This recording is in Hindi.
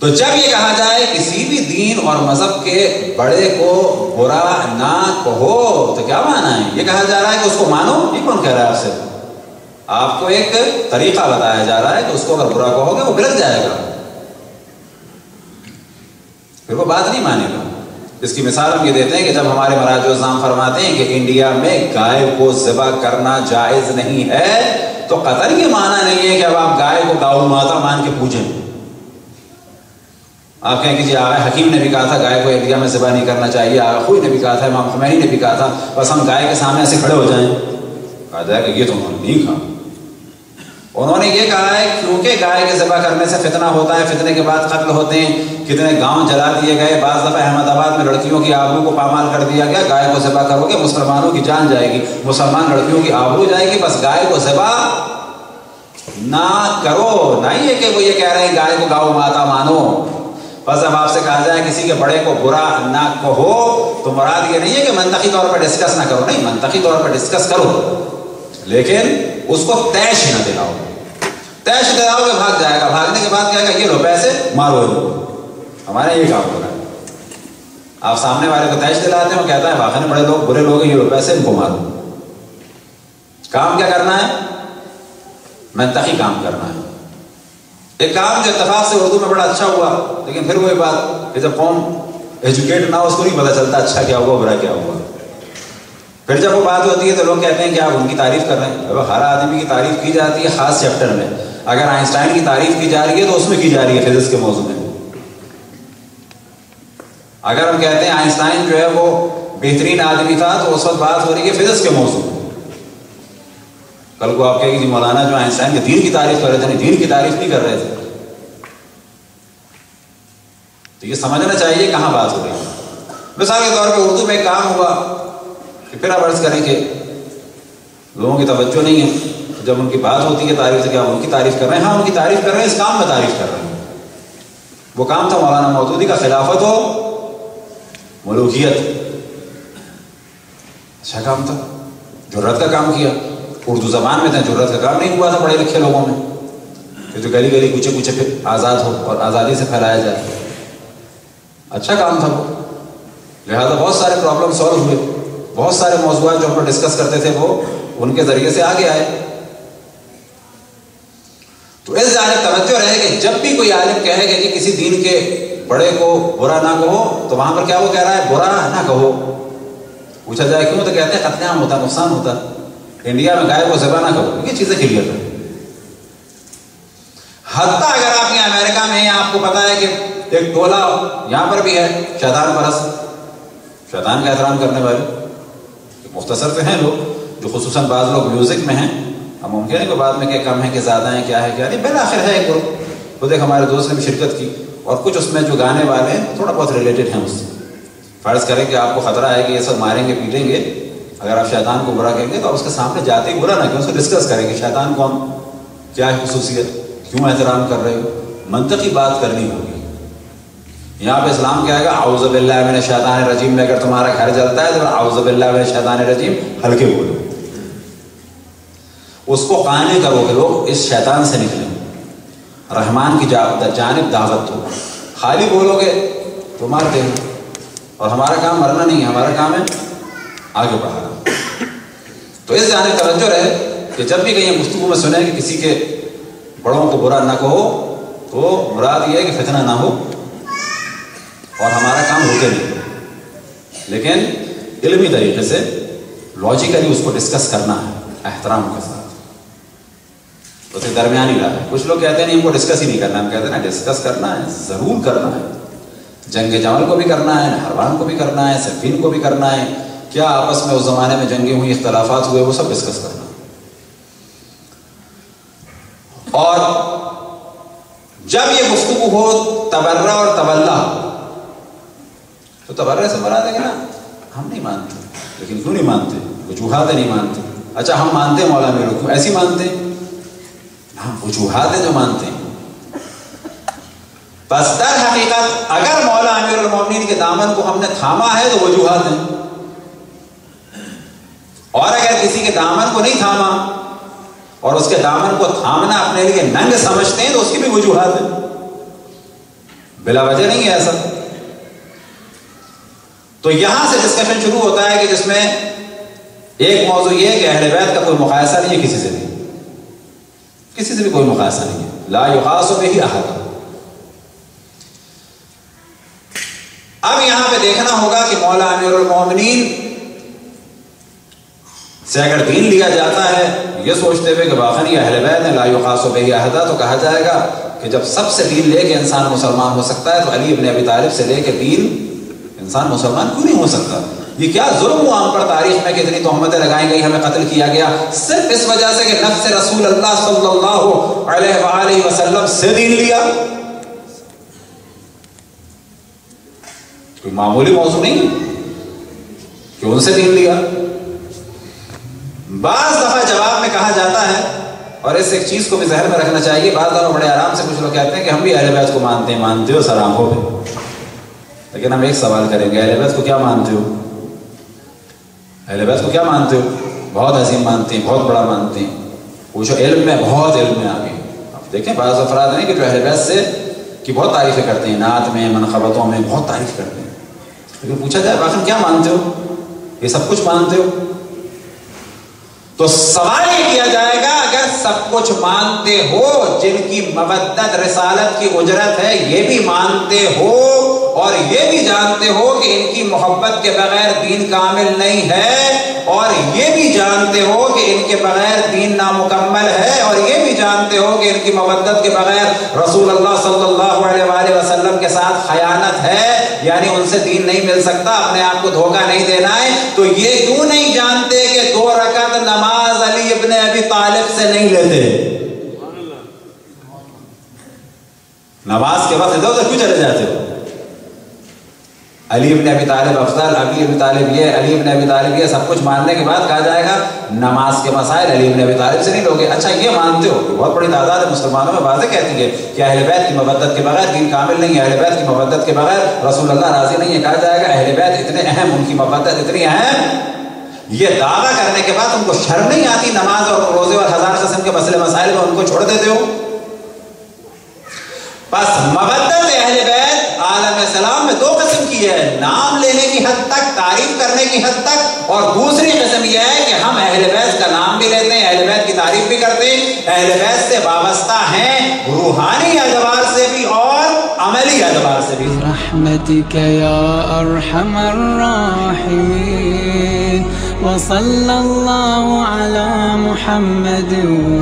तो जब ये कहा जाए, किसी भी दीन और मज़हब के बड़े को बुरा ना कहो तो क्या माना है? ये कहा जा रहा है कि उसको मानो? ये कौन कह रहा है आपसे? आपको एक तरीका बताया जा रहा है कि उसको अगर बुरा कहोगे, वो बिलक जाएगा। फिर वो बात नहीं मानेगा। इसकी मिसाल हम ये देते हैं कि जब हमारे महाराज इस्लाम फरमाते हैं कि इंडिया में गाय को ज़िबा करना जायज़ नहीं है तो कतर ये माना नहीं है कि अब आप गाय को गाऊ माता मान के पूजें। आप कहें कि जी आगे हकीम ने भी कहा था गाय को इंडिया में ज़िबा नहीं करना चाहिए। आगे खुद ने भी कहा था, इमाम खमैनी ने भी कहा था, बस हम गाय के सामने ऐसे खड़े हो जाएँ। कहा जाएगा ये तो उन्होंने नहीं कहा। उन्होंने ये कहा है, क्योंकि गाय के ज़बा करने से फितना होता है, फितने के बाद कत्ल होते हैं। कितने गाँव जला दिए गए, बाज दफ़ा अहमदाबाद में लड़कियों की आबरू को पामाल कर दिया गया गाय को ज़बा करोगे, मुसलमानों की जान जाएगी। मुसलमान लड़कियों की आबरू जाएगी, बस गाय को ज़बा ना करो। ना ये कि वो ये कह रहे हैं गाय को गाओ, माता मानो। बस अब आपसे कहा जाए, किसी के बड़े को बुरा ना कहो तो मुराद ये नहीं है कि मनतकी तौर पर डिस्कस ना करो। नहीं मनतकी तौर पर डिस्कस करो। लेकिन उसको तैश ना दिलाओ। तैश दिलाओगे भाग जाएगा। भागने के बाद क्या ये लो पैसे, मारो हमारे ये काम हो रहा है। आप सामने वाले को तैश दिलाते हो कहता है भागने बड़े लोग, बुरे लोग ये लो पैसे, इनको मारो। काम क्या करना है? मनतकी काम करना है। एक काम जो इतफाक से उर्दू में बड़ा अच्छा हुआ, लेकिन फिर वही बात, कि जब कौम एजुकेट ना उसको नहीं पता चलता अच्छा क्या हुआ, बुरा क्या हुआ। फिर जब वो बात होती है तो लोग कहते हैं कि आप उनकी तारीफ़ कर रहे हैं। हर आदमी की तारीफ़ की जाती है खास चैप्टर में। अगर आइंस्टाइन की तारीफ़ की जा रही है तो उसमें की जा रही है फिजिक्स के मौजूद में। अगर हम कहते हैं आइंस्टाइन जो है, वो बेहतरीन आदमी था तो उस वक्त बात हो रही है फिजिक्स के मौजूद में। कल को आप कहेंगे मौलाना जो आइंस्टाइन के दीन की तारीफ़ कर रहे थे दीन की तारीफ़ नहीं कर रहे थे। तो ये समझना चाहिए कहाँ बात हो रही है। मिसाल के तौर पर उर्दू में काम हुआ कि फिर आप अर्ज़ करें कि लोगों की तवज्जो नहीं है तो जब उनकी बात होती है तारीफ़ से, क्या उनकी तारीफ़ कर रहे हैं? हाँ उनकी तारीफ़ कर रहे हैं, इस काम में तारीफ़ कर रहे हैं। वो काम था मौलाना मौदूदी का खिलाफत हो, मलूकियत। अच्छा काम था ज़रूरत का काम किया। उर्दू जबान में था, ज़रूरत का काम नहीं हुआ था, पढ़े लिखे लोगों में। कि जो गली गली कुचे कुचे फिर आज़ाद हो, और आज़ादी से फैलाया जाए। अच्छा काम था वो। लिहाजा बहुत सारे प्रॉब्लम सॉल्व हुए। बहुत सारे मौजूद जो हम डिस्कस करते थे, वो उनके ज़रिए से आगे आए। तो इस जानब तवज्जो रहे कि जब भी कोई आलिम कहेगा कि किसी दीन के बड़े को बुरा ना कहो तो वहाँ पर क्या वो कह रहा है? बुरा ना कहो। पूछा जाए, क्यों? तो कहते हैं, कत्लेआम होता, नुकसान होता। इंडिया में गाय को जबा ना करो, ये चीज़ें क्लियर है। हत्या अगर आप यहाँ अमेरिका में आपको पता है कि एक टोला यहाँ पर भी है, शैतान परस। शैतान का एहतराम करने वाले। मुख्तसर से हैं लोग, जो खसूस बाज लोग म्यूज़िक में हैं। अब मुमकिन है कि बाद में क्या कम है कि ज़्यादा है, क्या है, क्या नहीं। बिल आखिर है एक ग्रुप खुद हमारे दोस्त ने भी शिरकत की। और कुछ उसमें जो गाने वाले हैं, थोड़ा बहुत रिलेटेड हैं उससे। फ़र्ज़ करें कि आपको ख़तरा है कि ये सब मारेंगे, पीटेंगे। अगर आप शैतान को बुरा कहेंगे तो आप उसके सामने जाते ही बुरा ना कि उसको डिस्कस करेंगे, शैतान कौन? क्या है खसूसियत? क्यों एहतराम कर रहे हो? मनतकी बात करनी होगी। यहाँ पे इस्लाम क्या है आउज़बिल्ला शैतान रजीम, में अगर तुम्हारा घर जलता है तो आउज़बिल्ला शैतान रजीम, हल्के बोलो। उसको काने करो कि लोग इस शैतान से निकले। रहमान की जानब दावत दो। खाली बोलोगे तो मार देंगे और हमारा काम मरना नहीं है, हमारा काम है आगे बढ़ाना तो इस जानब तवज्जो रहे कि जब भी कहीं गुफ्तु में सुने कि किसी के बड़ों को बुरा ना कहो तो मुराद ये है कि फितना ना हो और हमारा काम रुके नहीं लेकिन इलमी तरीके से लॉजिकली उसको डिस्कस करना है, एहतराम के साथ। उसे दरमियान ही रहा है। कुछ लोग कहते हैं, नहीं, हमको डिस्कस ही नहीं करना। हम कहते हैं ना डिस्कस करना है, ज़रूर करना है। जंग जमल को भी करना है हरवान को भी करना है सफीन को भी करना है क्या आपस में उस ज़माने में जंगे हुई इख्तलाफात हुए, वो सब डिस्कस करना। और जब ये गुफ्तु हो, तबर्रा और तबल्ला तो तबर्रे से मरा देंगे ना, हम नहीं मानते, लेकिन क्यों नहीं मानते? वजूहत नहीं मानते। अच्छा हम मानते हैं मौला मेरे को ऐसी मानते हम वजूहत जो मानते हैं। बस दर हकीकत अगर मौला अमीर के दामन को हमने थामा है तो वजूहत है। और अगर किसी के दामन को नहीं थामा और उसके दामन को थामना अपने लिए नंग समझते हैं तो उसकी भी वजूहत है। बिला वजह नहीं है ऐसा। तो यहाँ से डिस्कशन शुरू होता है कि जिसमें एक मौजू यह कि अहल बैत का कोई मुकायसा नहीं है किसी से भी। किसी से भी कोई मुकायसा नहीं है। ला युकास में ही अहद। अब यहाँ पे देखना होगा कि मौला अमीर से अगर दीन लिया जाता है ये सोचते हुए कि वाकई अहल बैत ने लायु खास तो कहा जाएगा कि जब सबसे दीन लेके इंसान मुसलमान हो सकता है तो अली अपने अबी तालिब से लेके दीन इंसान मुसलमान क्यों नहीं हो सकता? ये क्या जुर्म हुआ हम पर? तारीख में कितनी तोहमतें लगाई गई, हमें कत्ल किया गया। सिर्फ़ इस वजह से कि नफ्स रसूल अल्लाह सल्लल्लाहु अलैहि वसल्लम से दीन लिया। कोई मामूली मौजू नहीं कि उनसे दीन लिया? बाज दफ़ा जवाब में कहा जाता है, और इस एक चीज़ को भी जहर में रखना चाहिए बात दफ़ा बड़े आराम से कुछ लोग कहते हैं कि हम भी अहल बैत को मानते हैं, मानते हो सलाम, हो लेकिन हम एक सवाल करेंगे, अहल बैत को क्या मानते हो? अहल बैत को क्या मानते हो? बहुत अजीम मानते हैं, बहुत बड़ा मानते हैं। पूछो, इल्म में, बहुत इल्म में आगे। आप देखें, बाज़ अफराद हैं कि जो अहल बैत से, की बहुत तारीफें करते हैं, नात में, मनखबतों में, बहुत तारीफ़ करते हैं। लेकिन पूछा जाए आखिर क्या मानते हो? ये सब कुछ मानते हो? तो सवाल ये किया जाएगा, अगर सब कुछ मानते हो, जिनकी मबदत रसालत की उजरत है, ये भी मानते हो और ये भी जानते हो कि इनकी मोहब्बत के बगैर दीन कामिल नहीं है और ये भी जानते हो कि इनके बगैर दीन नामुकम्मल है और ये भी जानते हो कि इनकी मवद्दत के बगैर रसूल अल्लाह सल्लल्लाहु अलैहि वसल्लम के साथ खयानत है यानी उनसे दीन नहीं मिल सकता अपने आप को धोखा नहीं देना है। तो ये क्यों नहीं जानते कि दो रकत नमाज़ अली इब्ने अभी तालिब से नहीं लेते? नमाज़ के वक्त इधर उधर क्यों चले जाते हो? अली इब्ने अबी तालिब अफजल अली इब्ने तालिब ये, अली इब्ने अबी तालिब ये, सब कुछ मानने के बाद कहा जाएगा, नमाज़ के मसाइल अली इब्ने अबी तालिब से नहीं लोगे। अच्छा ये मानते हो बहुत बड़ी तादाद है मुसलमानों में वाजे कहती है कि अहल बैत की मबद्दत के बगैर दीन कामिल नहीं है, अहल बैत की मबद्दत के बगैर रसूल अल्लाह राज़ी नहीं है। कहा जाएगा, अहल बैत इतने अहम, उनकी मबद्दत इतनी अहम, ये दावा करने के बाद उनको शर्म नहीं आती, नमाज़ और रोज़े और हज़ार किस्म के मसले मसाइल में उनको छोड़ देते हो। बस मबद्दत अहल बैत दो किस्म की है नाम लेने की हद तक तारीफ करने की हद तक और दूसरी किस्म यह है कि हम अहल बैत का नाम भी लेते हैं अहल बैत की तारीफ भी करते हैं अहल बैत से वाबस्ता हैं रूहानी एतबार से भी और अमली एतबार से भी रहमतिक या अरहमर राहिमीन वसल्लल्लाहु अला मुहम्मद व